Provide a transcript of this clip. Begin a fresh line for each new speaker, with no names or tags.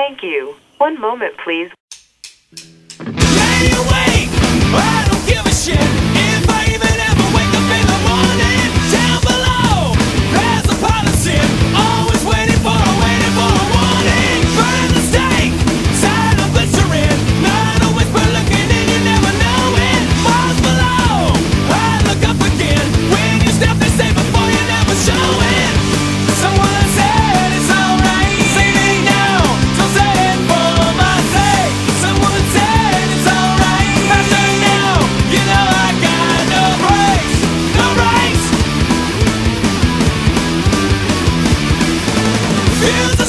Thank you. One moment, please.
Feel